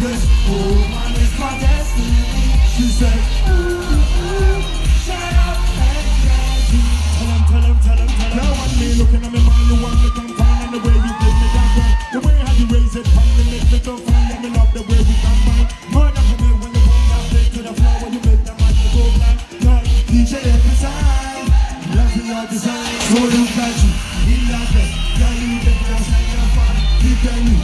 This woman is my destiny. She said, ooh, ooh, shut up and dance. Tell him, tell him, tell him, tell him. Now one me looking at me mind, you want me come find and the way you give me that girl. The way how you raise it, come me make me so fine. Let me love the way we combine. Murder for me when the phone down play to the floor when you make the man go blind. Girl, DJ every time, loving your design. So look at you in that dress. Girl, you get just like your fun. You can you,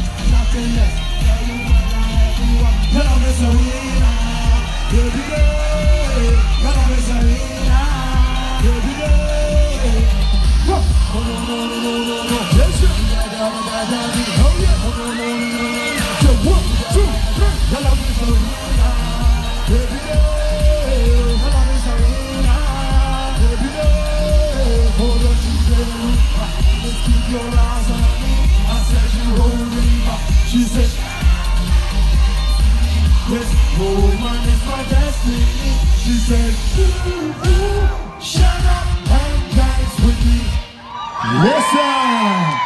Woman, is my destiny. She said, ooh, ooh, shut up and dance with me. Listen.